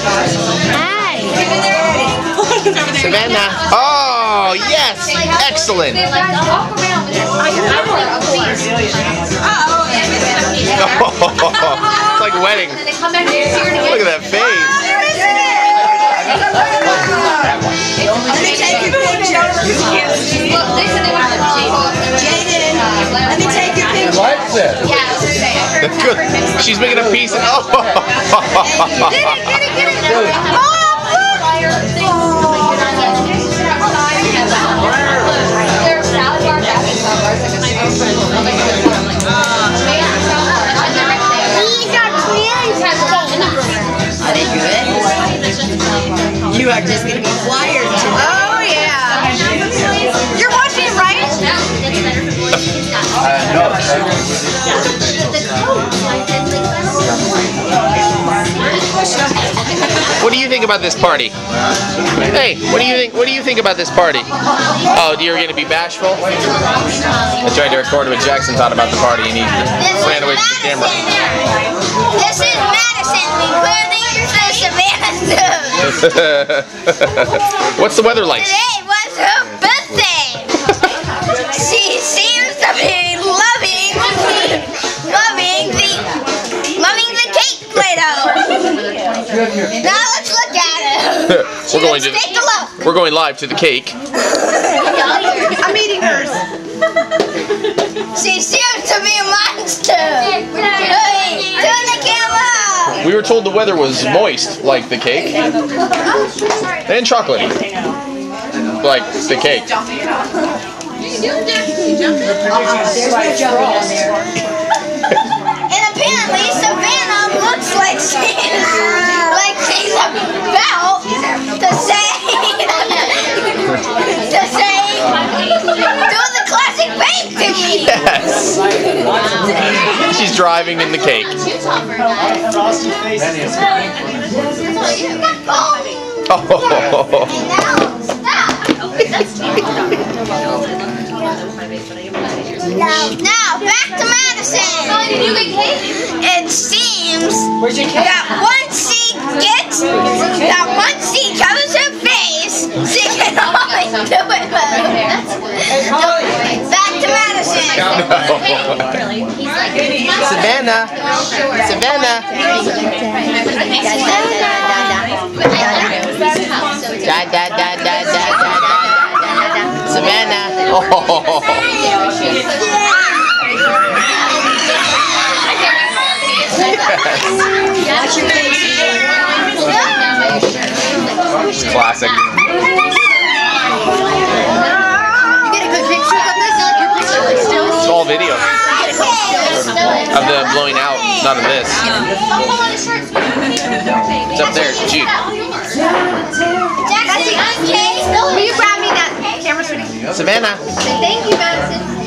Hi. Savannah. Oh, yes. Excellent. it's like a wedding. Look at that face. She's making a piece. And, oh. These are twins. Are they good? You are just gonna be wired to Oh yeah. You're watching, right? Uh, what do about this party? Hey, what do you think? What do you think about this party? Oh, you're gonna be bashful? I tried to record what Jackson thought about the party, and he ran away from the camera. This is Madison. We clearly the Savannah What's the weather like? Today was her birthday. she seems to be loving, loving the, loving the cake Play-Doh. Now let's look at it. We're going to. Take a look. We're going live to the cake. I'm eating hers. She seems to be a monster. Turn the camera. We were told the weather was moist, like the cake, and chocolatey, like the cake. And Yes. She's driving in the cake. Oh. Now back to Madison. It seems that once she gets that once she covers her face, she can always do it. Savannah. Savannah. Da da da da da da da. Savannah. Oh. Classic. Of the blowing out, not of this. It's up there. It's Jeep. Jackson. Will you grab me that camera? Savannah. Thank you, Madison.